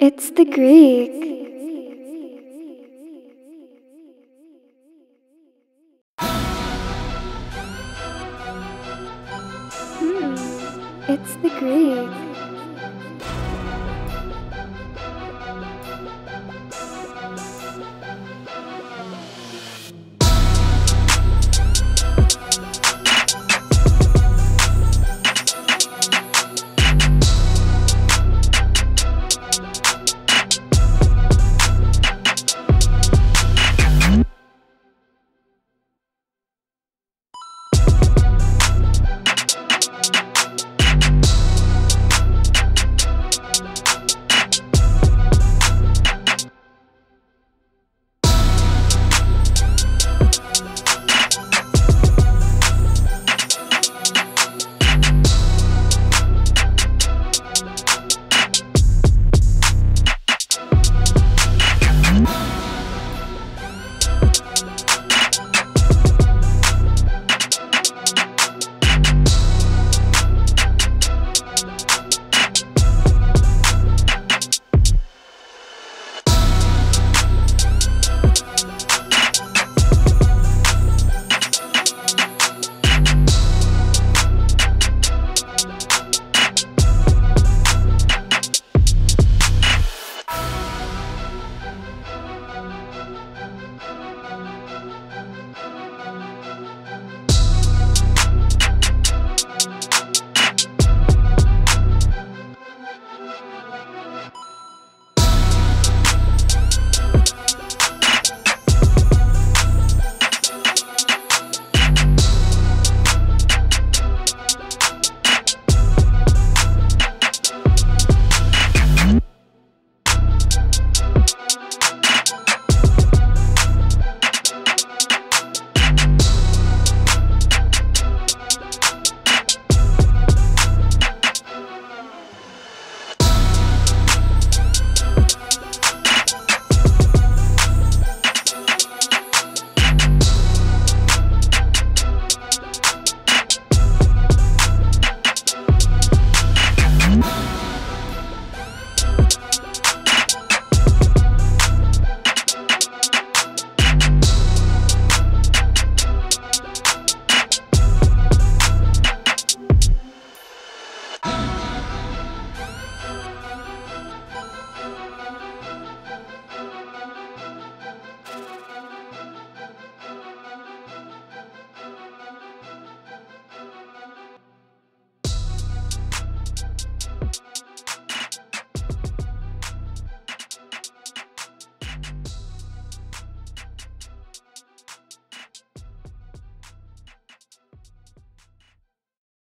It's the Greek. Hmm, it's the Greek. you.